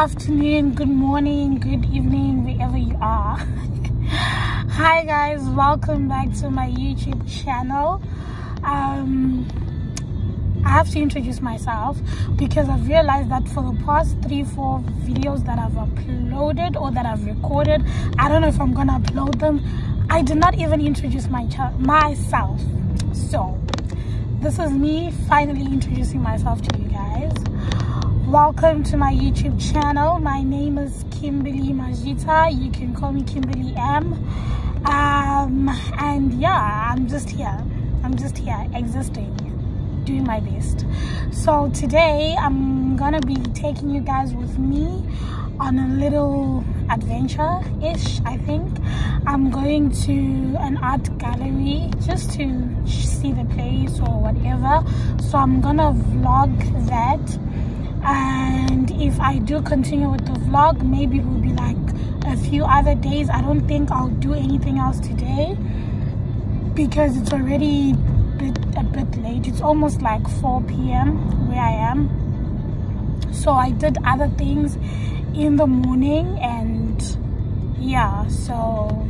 afternoon. Good morning, good evening, wherever you are. Hi guys, welcome back to my YouTube channel. Um, I have to introduce myself because I've realized that for the past three, four videos that I've uploaded or that I've recorded, I don't know if I'm gonna upload them. I did not even introduce my myself. So this is me finally introducing myself to you guys welcome to my youtube channel. My name is kimberly majita. You can call me kimberly m. Um and yeah i'm just here. I'm just here existing doing my best. So today i'm gonna be taking you guys with me on a little adventure ish i think. I'm going to an art gallery just to see the place or whatever. So i'm gonna vlog that and if i do continue with the vlog maybe it will be like a few other days. I don't think i'll do anything else today because it's already bit, a bit late. It's almost like 4 p.m where i am. So i did other things in the morning and yeah so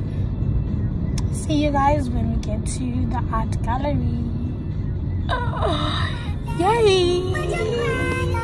see you guys when we get to the art gallery. Yay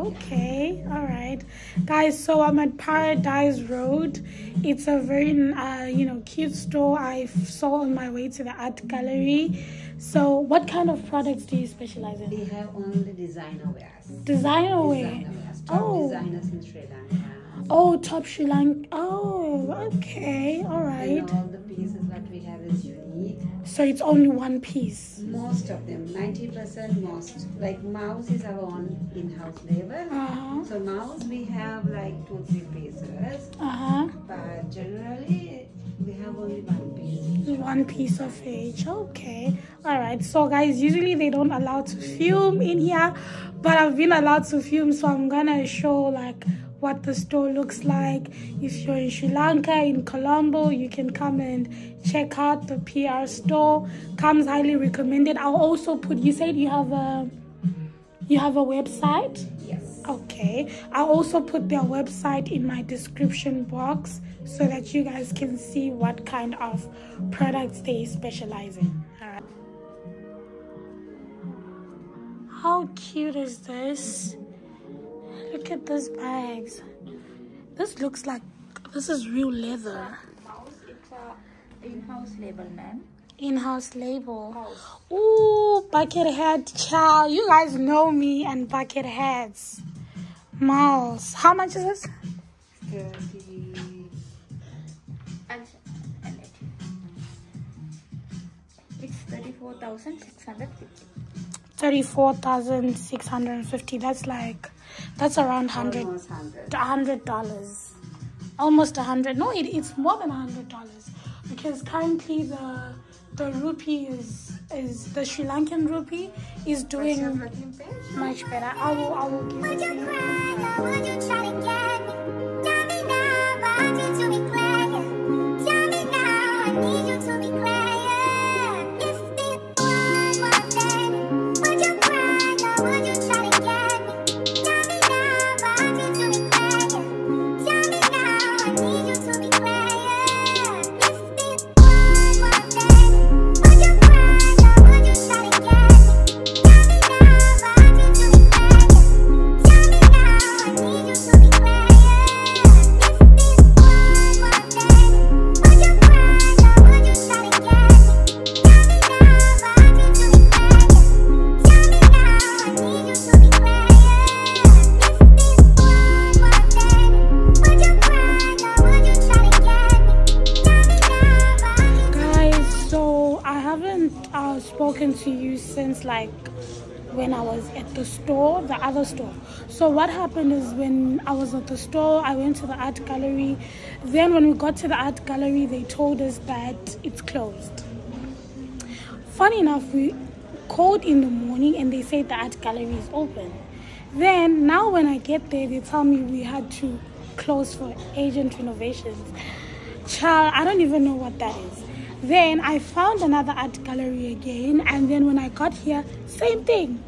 Okay, all right, guys. So I'm at Paradise Road. It's a very, uh, you know, cute store I saw on my way to the art gallery. So, what kind of products do you specialize in? We have only designer wears. Designer wear. Designer wears. Top Oh. designers in Sri Lanka. Oh, top Sri Lanka. Oh, okay, all right. And all the pieces we have is unique. So it's only one piece. Most of them, 90% most. Like mouse is our own in-house label. Uh huh. So mouse we have like two, three pieces. Uh huh. But generally we have only one piece. One piece of each. Okay. All right. So, guys, usually they don't allow to film in here, but I've been allowed to film, so I'm gonna show like what the store looks like. If you're in Sri Lanka, in Colombo, you can come and check out the PR store. Comes highly recommended. I'll also put. You said you have a you have a website. Yes. Okay, I'll also put their website in my description box so that you guys can see what kind of products they specialize in. Alright. How cute is this? Look at these bags. This looks like this is real leather. it's a in-house label ma'am In-house label. Ooh, bucket hat child. You guys know me and bucket heads. Mouse. How much is this? 30. and and it it's 34650 Thirty-four thousand six hundred and fifty. That's like, that's around hundred, Almost 100. hundred dollars, almost a hundred. No, it, it's more than a hundred dollars because currently the the rupee is is the Sri Lankan rupee is doing much better. I will I will give it to you. Store. So what happened is when I was at the store, I went to the art gallery. Then when we got to the art gallery, they told us that it's closed. Funny enough, we called in the morning and they said the art gallery is open. Then now when I get there, they tell me we had to close for agent renovations. Child, I don't even know what that is. Then I found another art gallery again, and then when I got here, same thing.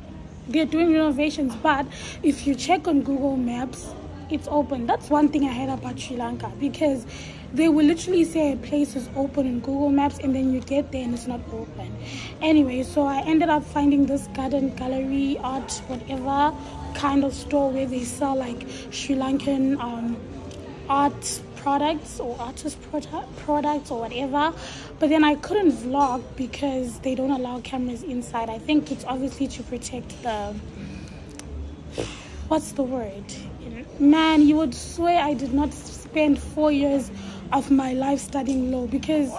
They're doing renovations, but if you check on Google Maps, it's open. That's one thing I heard about Sri Lanka because they will literally say a place is open in Google Maps and then you get there and it's not open. Anyway, so I ended up finding this garden gallery art whatever kind of store where they sell like Sri Lankan um, art products or artist product, products or whatever but then i couldn't vlog because they don't allow cameras inside. I think it's obviously to protect the what's the word? Man you would swear i did not spend four years of my life studying law because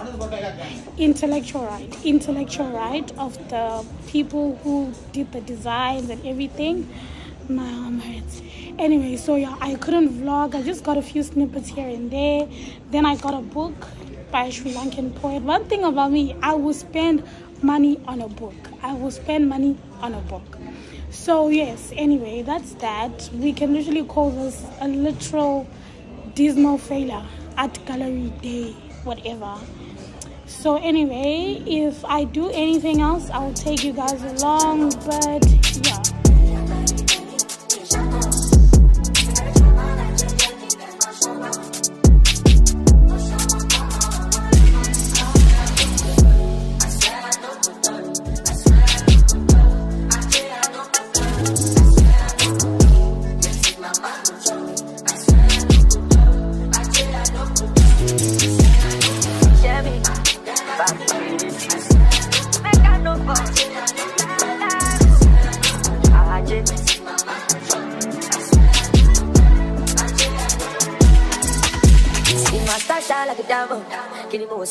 intellectual right intellectual right of the people who did the designs and everything. My arm hurts anyway so yeah i couldn't vlog. I just got a few snippets here and there. Then i got a book by a sri lankan poet. One thing about me i will spend money on a book. I will spend money on a book. So yes anyway that's that. We can literally call this a literal dismal failure at gallery day whatever. So anyway if i do anything else i'll take you guys along but yeah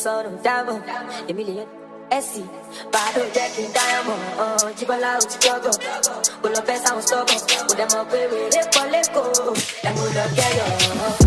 sọnù dámọ̀ èmi lè yan ẹ̀sì bàdó jẹ́ kí n dáyàmọ̀ jíbọ́lá ò ti jọ́gọ̀ kò lọ fẹ́ sáwọn sọ́gọ̀ kò dẹ̀ mọ̀ pé wèrè pọ̀ lẹ́kọ̀ọ́ mo.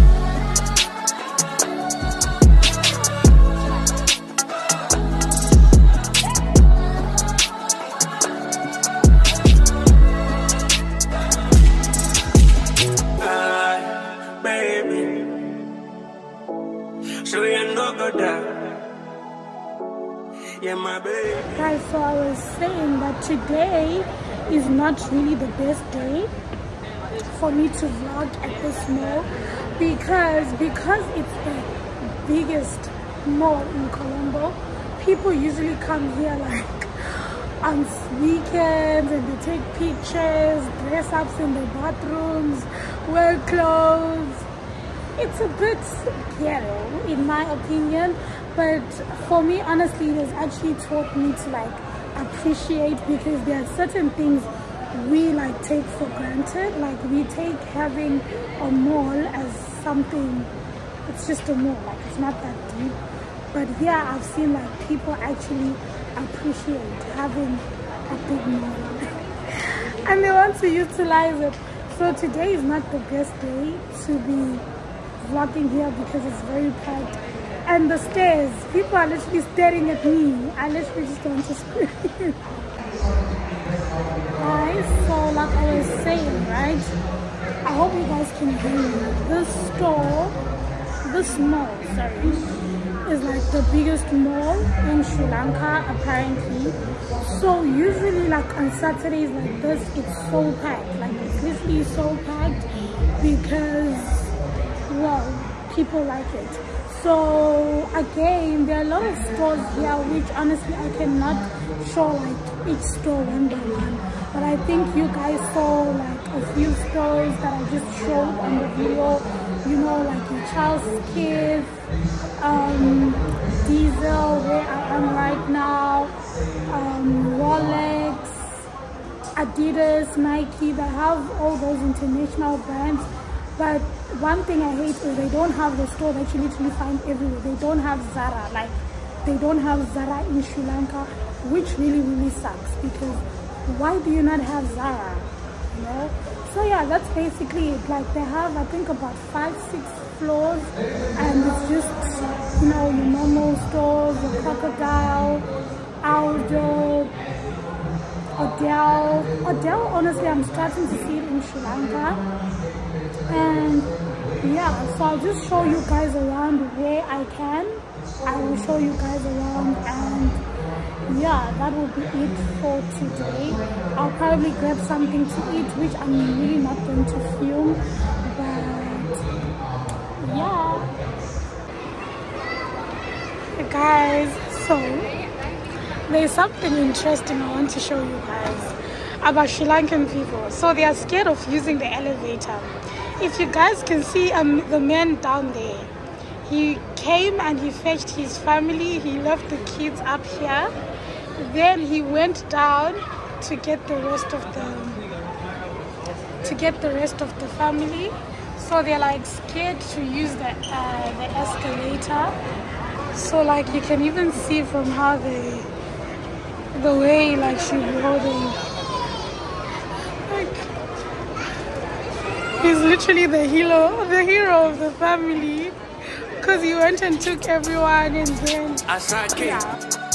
Guys, so I was saying that today is not really the best day for me to vlog at this mall because because it's the biggest mall in Colombo. People usually come here like on weekends and they take pictures, dress ups in the bathrooms, wear clothes. It's a bit ghetto in my opinion but for me honestly it has actually taught me to like appreciate because there are certain things we like take for granted. Like we take having a mall as something it's just a mall like it's not that deep. But here i've seen like people actually appreciate having a big mall. And they want to utilize it. So today is not the best day to be vlogging here because it's very packed and the stairs. People are literally staring at me. I literally just want to scream. guys, so like I was saying, right? I hope you guys can hear me. This store, this mall, sorry, is like the biggest mall in Sri Lanka apparently. So usually like on Saturdays like this, it's so packed. Like it's literally so packed because, well, people like it so again there are a lot of stores here which honestly i cannot show like each store one by one. But i think you guys saw like a few stores that i just showed on the video. You know like your Charles Keith, um diesel where i am right now um rolex adidas nike that have all those international brands but one thing I hate is they don't have the store that you literally find everywhere. They don't have Zara. Like they don't have Zara in Sri Lanka, which really really sucks because why do you not have Zara? You know. So yeah, that's basically it. Like they have, I think about five, six floors, and it's just you know your normal stores, the crocodile, Aldo, Odel. Odel, honestly, I'm starting to see it in Sri Lanka. And yeah, so I'll just show you guys around where I can. I will show you guys around and yeah, that will be it for today. I'll probably grab something to eat, which I'm really not going to film. But yeah. Guys, so there's something interesting I want to show you guys about Sri Lankan people. So they are scared of using the elevator. If you guys can see um, the man down there, he came and he fetched his family. He left the kids up here. Then he went down to get the rest of the to get the rest of the family. So they're like scared to use the uh, the escalator. So like you can even see from how they the way like she's holding like he's literally the hero the hero of the family. Because he went and took everyone and then yeah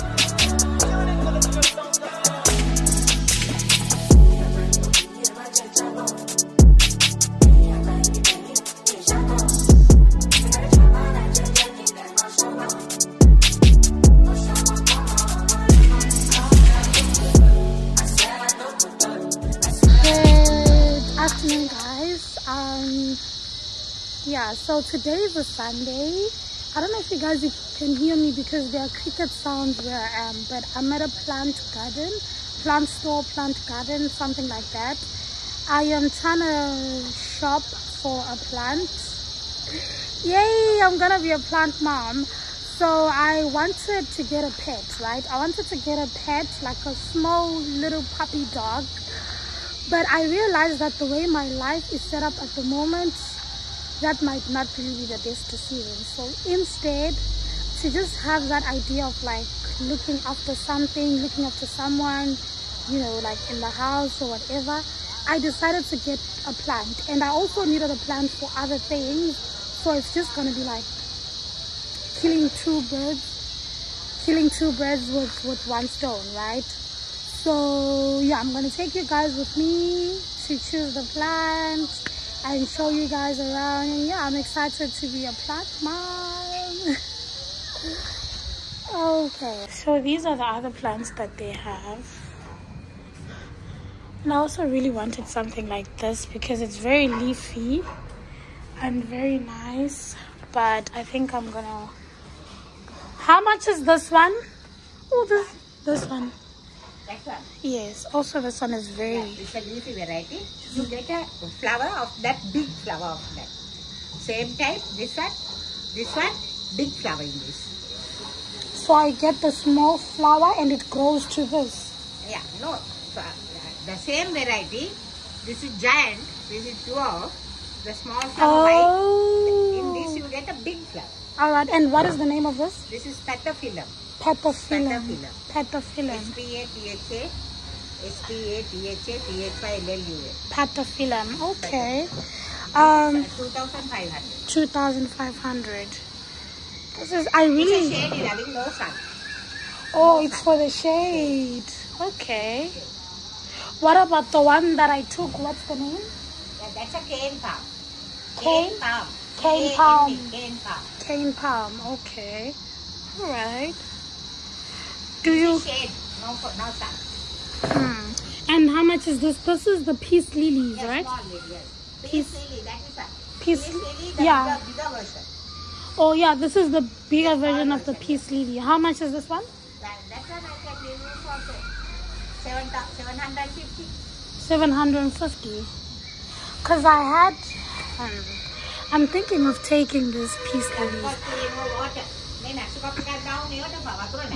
yeah, so today is a Sunday. I don't know if you guys can hear me because there are cricket sounds where I am, but I'm at a plant garden, plant store, plant garden, something like that. I am trying to shop for a plant. Yay, I'm gonna be a plant mom. So I wanted to get a pet, right? I wanted to get a pet, like a small little puppy dog. But I realized that the way my life is set up at the moment, that might not really be the best decision. So instead, to just have that idea of like looking after something, looking after someone, you know, like in the house or whatever, I decided to get a plant. And I also needed a plant for other things. So it's just gonna be like killing two birds, killing two birds with, with one stone, right? So yeah, I'm gonna take you guys with me to choose the plant and show you guys around. And yeah, I'm excited to be a plant mom. okay, so these are the other plants that they have. And I also really wanted something like this because it's very leafy and very nice. But I think I'm gonna. How much is this one? Oh, this this one. That one. Yes. Also, this one is very. It's a leafy variety. You get a flower of that big flower of that. Same type, this one, this one, big flower in this. So I get the small flower and it grows to this. Yeah, no. So, uh, the same variety. This is giant, this is dwarf. The small flower white. In this Oh. you get a big flower. All right. And what is the name of this? This is petaphyllum. Petaphyllum. Petaphyllum. S-P-A-T-H-A, S-P-A-T-H-A, T-H-Y-L-L-U-A. Petaphyllum. Okay. Um, 2,500. two thousand five hundred. This is. I It's a shade having no sun. Oh, it's for the shade. Okay. What about the one that I took? What's the name? Yeah, that's a cane palm. Cane? palm. Cane palm. Cane palm. Cane palm. Okay. All right. Do you? Shade, no, fo- no sun. Hmm. And how much is this? This is the peace lilies, Yes, right? small lily, yes. Peace- Peace lily, that is a Peace- peace lily, the yeah. bigger, bigger version. Oh yeah, this is the bigger version of the peace lily. How much is this one? That, that one I can give you for seven 750. 750 because i had um, i'm thinking of taking this peace lily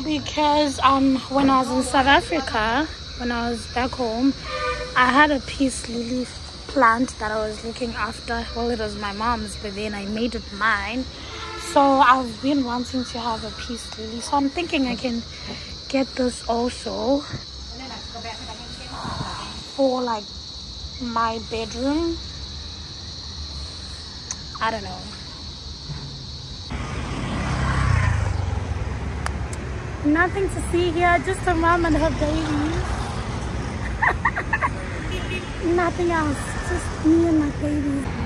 Because um when i was in south africa when i was back home i had a peace lily plant that i was looking after. Well it was my mom's but then i made it mine. So I've been wanting to have a peace lily so I'm thinking I can get this also for like my bedroom. I don't know nothing to see here just a mom and her baby. Nothing else just me and my baby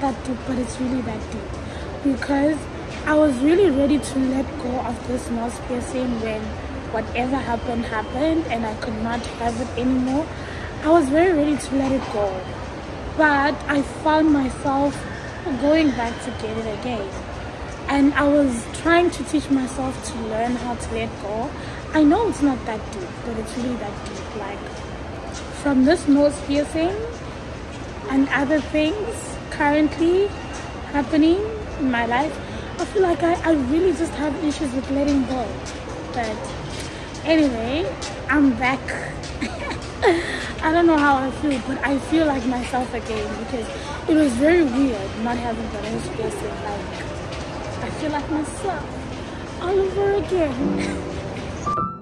that deep but it's really that deep because i was really ready to let go of this nose piercing when whatever happened happened and i could not have it anymore i was very ready to let it go but I found myself going back to get it again. And I was trying to teach myself to learn how to let go. I know it's not that deep, but it's really that deep. Like from this nose piercing and other things currently happening, in my life. I feel like I, I really just have issues with letting go. But anyway, I'm back. I don't know how I feel, but I feel like myself again because it was very weird not having the Vanessa Blessing. Like, I feel like myself all over again.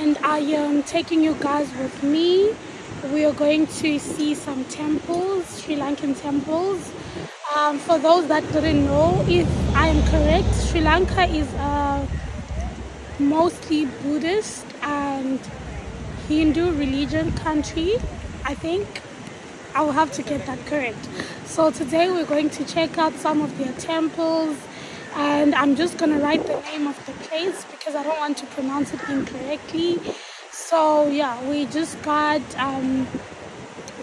and I am taking you guys with me. We are going to see some temples, Sri Lankan temples. Um, for those that didn't know, if I am correct, Sri Lanka is a mostly Buddhist and Hindu religion country, I think. I will have to get that correct. So today we're going to check out some of their temples and I'm just gonna write the name of the place because I don't want to pronounce it incorrectly. So yeah, we just got um,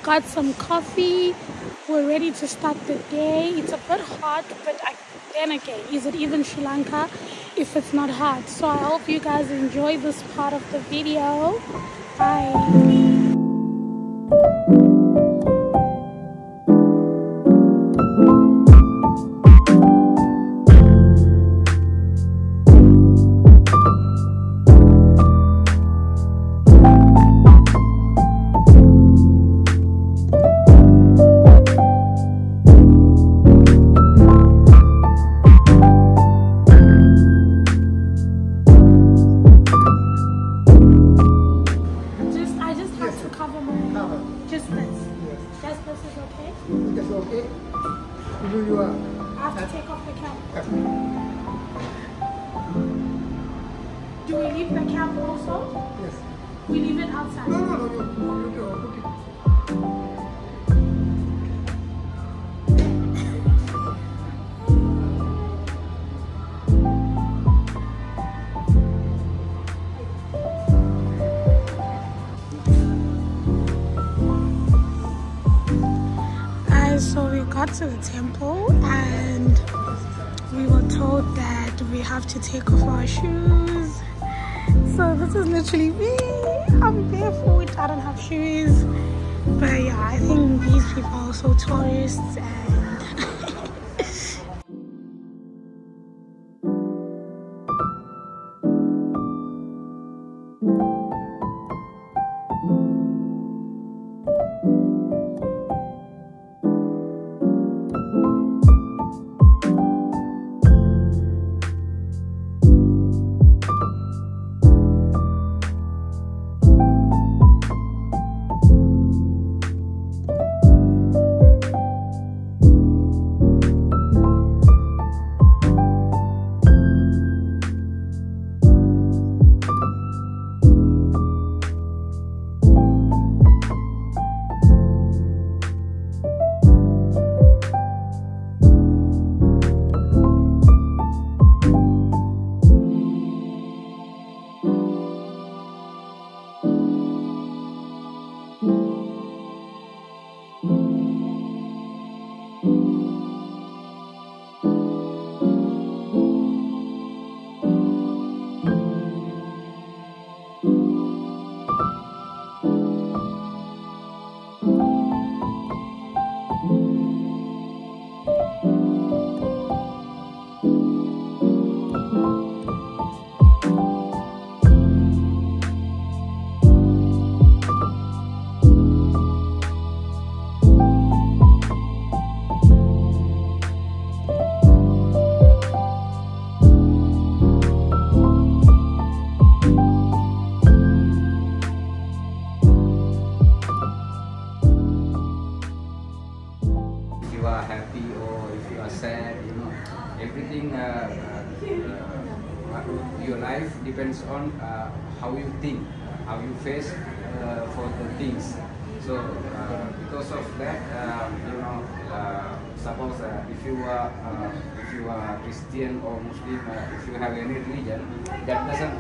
got some coffee. We're ready to start the day. It's a bit hot, but I, then again, is it even Sri Lanka if it's not hot? So I hope you guys enjoy this part of the video. Bye. Got to the temple and we were told that we have to take off our shoes. So this is literally me. I'm barefoot. I don't have shoes. But yeah, I think these people are also tourists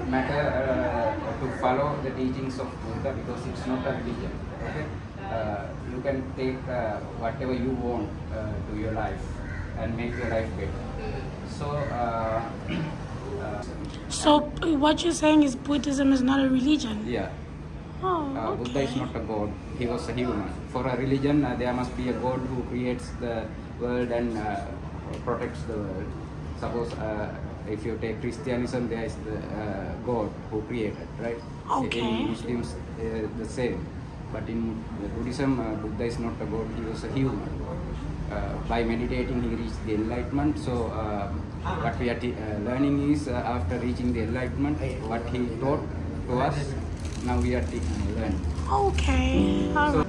matter uh, to follow the teachings of Buddha because it's not a religion. Okay, uh, you can take uh, whatever you want uh, to your life and make your life better. So. Uh, uh, So what you're saying is Buddhism is not a religion. yeah, Oh, uh, Buddha is not a god. He was a human. For a religion, uh, there must be a god who creates the world and uh, protects the world. Suppose uh, if you take Christianism, there is the uh, god who created, right? Okay. In Muslims, uh, the same. But in Buddhism, uh, Buddha is not a god. He was a human. Uh, by meditating, he reached the enlightenment. So, uh, what we are uh, learning is uh, after reaching the enlightenment, what he taught to us, now we are learning. Okay. So.